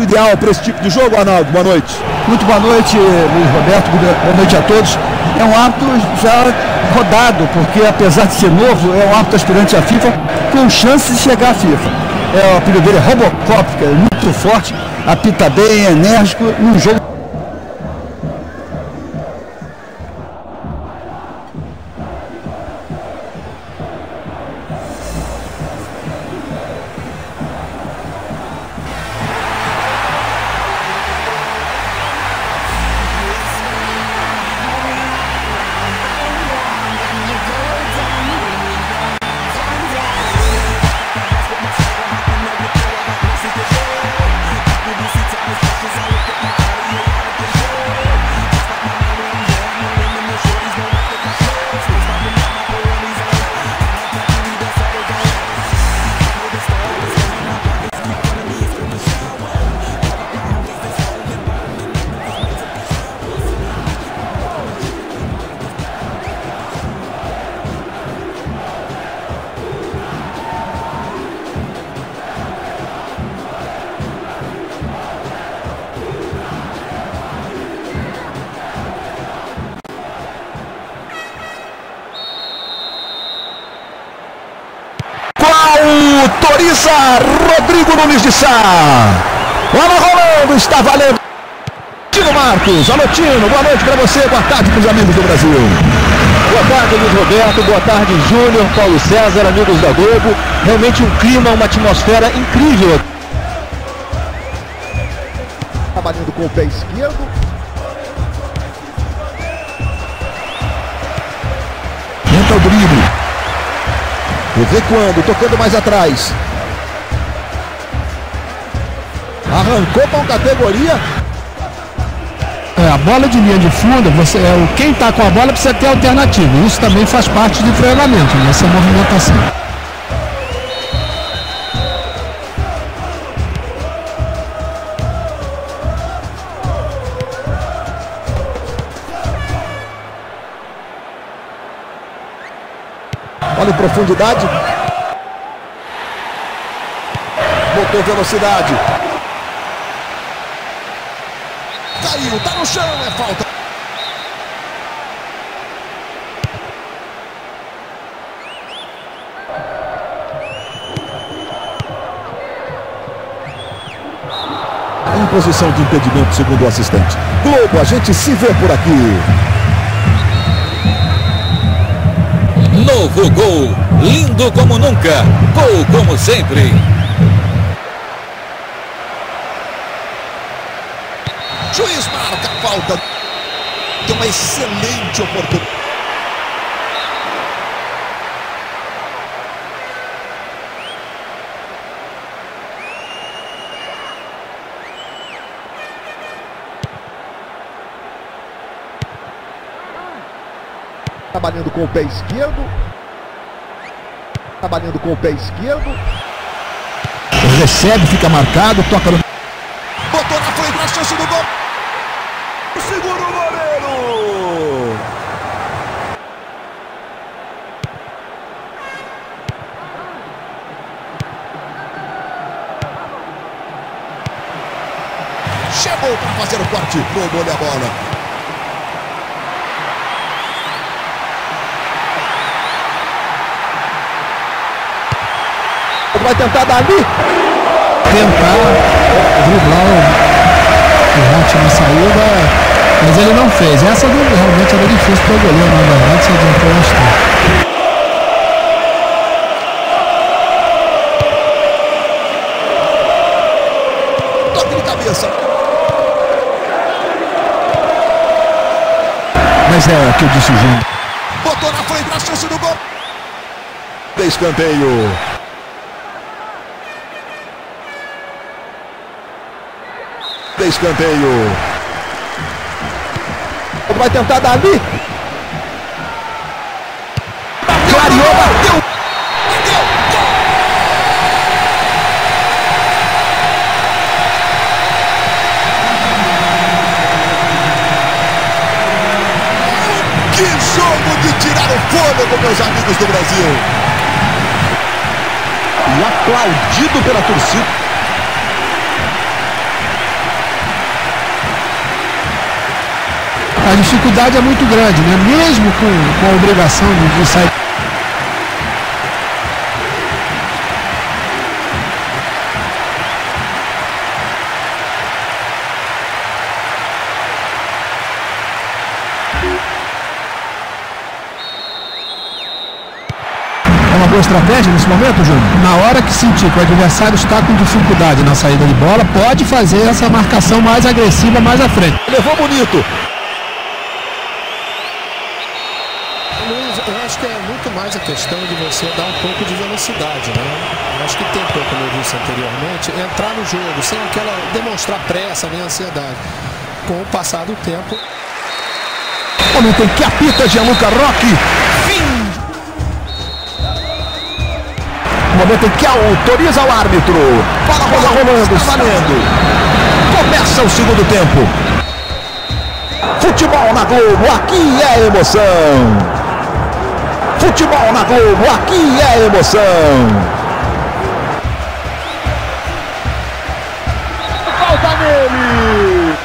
ideal para esse tipo de jogo, Arnaldo? Boa noite. Muito boa noite, Luiz Roberto. Boa noite a todos. É um árbitro já rodado, porque apesar de ser novo, é um árbitro aspirante à FIFA com chance de chegar à FIFA. É, o apelido dele é é muito forte, apita bem, é enérgico, num jogo autoriza Rodrigo Nunes de Sá. Bola rolando, está valendo. Tino Marcos, alô Tino, boa noite para você, boa tarde para os amigos do Brasil. Boa tarde, Luiz Roberto, boa tarde, Júnior, Paulo César, amigos da Globo. Realmente um clima, uma atmosfera incrível. Trabalhando com o pé esquerdo. Tenta o drible. Recuando, tocando mais atrás. Arrancou com categoria. É, a bola de linha de fundo, você, é, quem está com a bola precisa ter alternativa. Isso também faz parte do treinamento, né, movimentação. Olha em profundidade. Botou velocidade. Caiu, tá no chão, é falta. Em posição de impedimento, segundo o assistente. Globo, a gente se vê por aqui. Novo gol, lindo como nunca, gol como sempre. Juiz marca a falta. Tem uma excelente oportunidade. Trabalhando com o pé esquerdo. Trabalhando com o pé esquerdo. Recebe, fica marcado, toca no. Botou na frente a chance do gol. Segura o goleiro. Chegou para fazer o corte pro gol a bola. Vai tentar dar ali. Tentar driblar o Rat na saída, mas ele não fez. Essa realmente era difícil para o goleiro, na verdade, se adiantou bastante. Toque de cabeça. Mas é o que eu disse, Júnior. Botou na frente a chance do gol. Escanteio. Escanteio. Vai tentar dar ali. Clareou, bateu. Que jogo de tirar o fôlego, meus amigos do Brasil. E aplaudido pela torcida. A dificuldade é muito grande, né? Mesmo com, com a obrigação de, de sair. É uma boa estratégia nesse momento, Júnior? Na hora que sentir que o adversário está com dificuldade na saída de bola, pode fazer essa marcação mais agressiva mais à frente. Levou bonito. Luiz, eu acho que é muito mais a questão de você dar um pouco de velocidade, né? Eu acho que tentou, como eu disse anteriormente, entrar no jogo sem aquela demonstrar pressa nem ansiedade. Com o passar do tempo, Momento em que apita Gianluca Roque. Fim. Momento em que autoriza o árbitro. Bola, bola rolando, valendo. Começa o segundo tempo. Futebol na Globo, aqui é emoção. Futebol na Globo, aqui é emoção. Falta nele.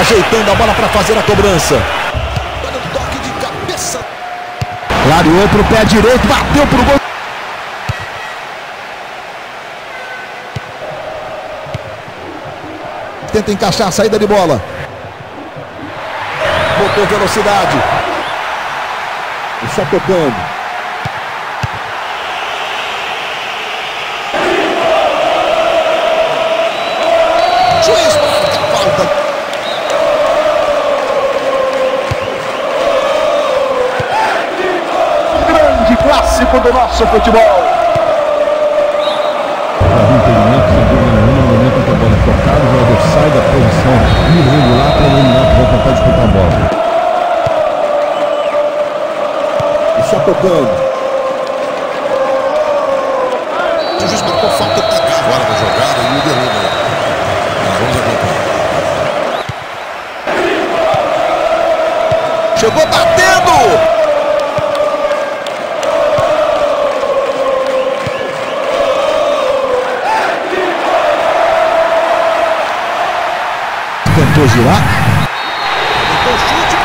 Ajeitando a bola para fazer a cobrança. olha o toque de cabeça. Clareou para o pé direito, bateu para o gol. Tenta encaixar a saída de bola. Botou velocidade. Só tocando. Juiz marca a falta. grande clássico do nosso futebol. Nenhuma, no momento em que a bola é tocada, o jogador sai da posição irregular para eliminar para tentar disputar a bola. Só tocando. O juiz marcou falta de fora da jogada e o derruba. Vamos acompanhar. Chegou batendo. Tentou girar. Tentou chute.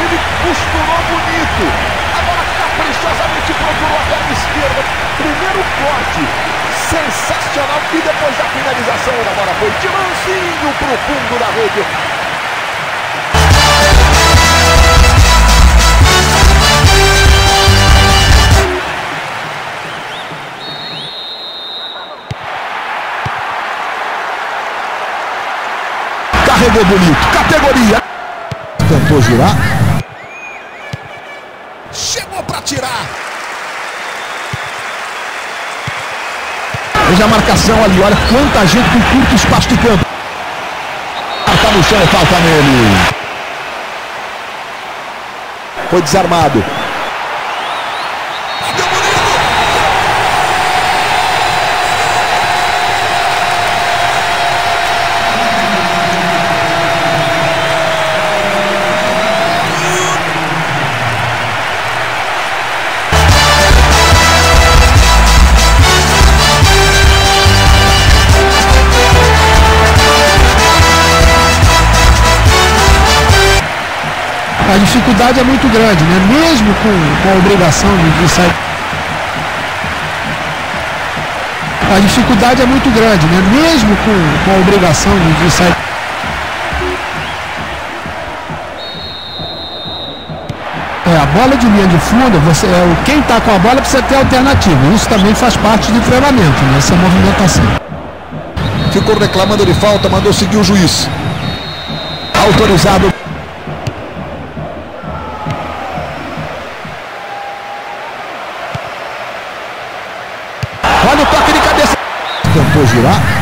Ele costurou bonito. A bola caprichosamente procurou a perna esquerda. Primeiro corte. Sensacional. E depois da finalização, a bola foi de mansinho para o fundo da rede. Carregou bonito. Categoria. Tentou girar. Chegou para tirar. Veja a marcação ali. Olha quanta gente com curto espaço de campo. Tá no chão, falta nele. Foi desarmado. Dificuldade é muito grande, né? Mesmo com, com a obrigação de, sair. A dificuldade é muito grande, né? Mesmo com, com a obrigação de, sair. É, a bola de linha de fundo, você, é, quem está com a bola precisa ter alternativa. Isso também faz parte do treinamento, né? essa movimentação. Ficou reclamando de falta, mandou seguir o juiz. Autorizado. Tentou girar.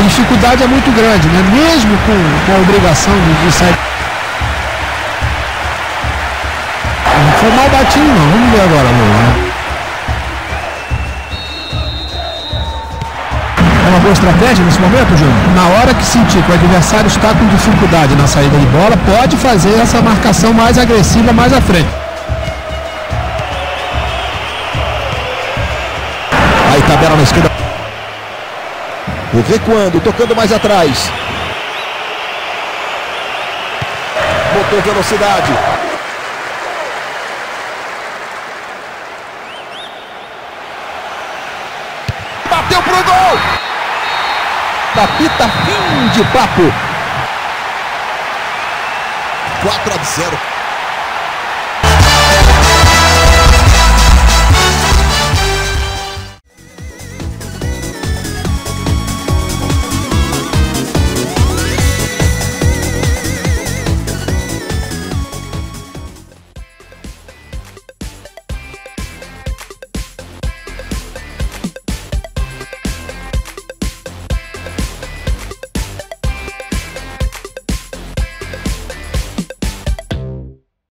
A dificuldade é muito grande, né? Mesmo com, com a obrigação de, de sair. Não foi mal batido não, vamos ver agora, Lu. É uma boa estratégia nesse momento, Júnior? Na hora que sentir que o adversário está com dificuldade na saída de bola, pode fazer essa marcação mais agressiva mais à frente. Aí tabela na esquerda. Recuando, tocando mais atrás. Botou velocidade. Bateu pro gol. Tapita fim de papo. 4 a 0.